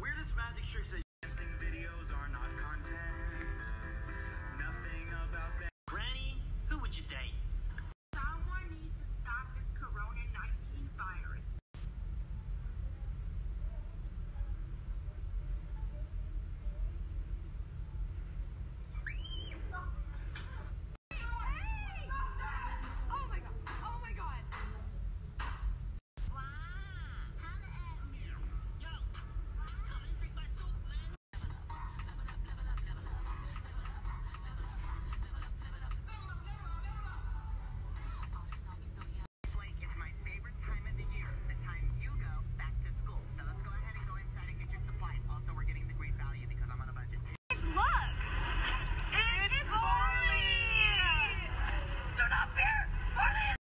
Weirdest magic tricks that dancing videos are not content. Nothing about that. Granny, who would you date?